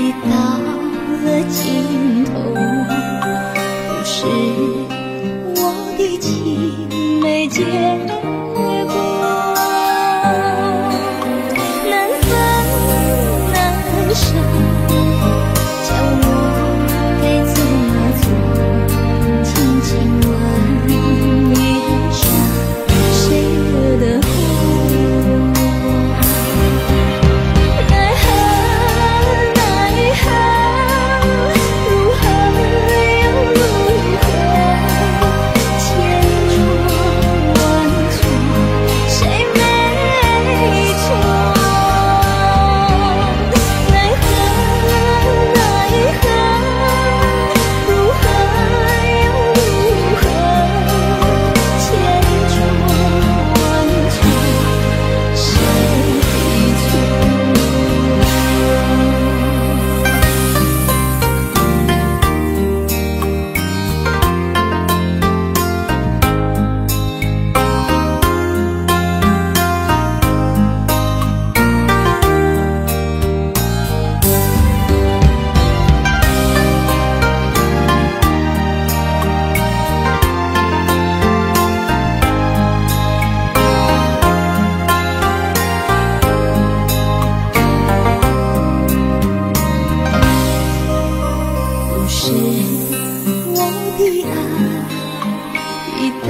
已到了尽头，不是我的青眉剑。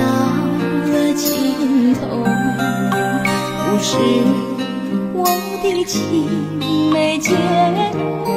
到了尽头不是我的情没结果。